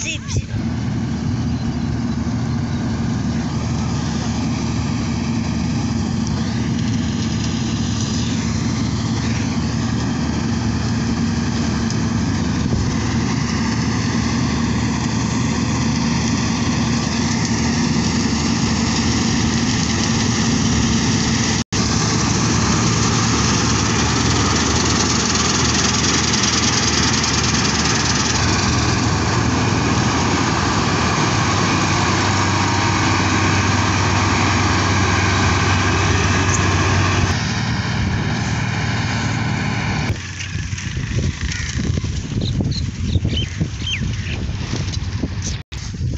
Цыпси.